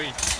Sweet.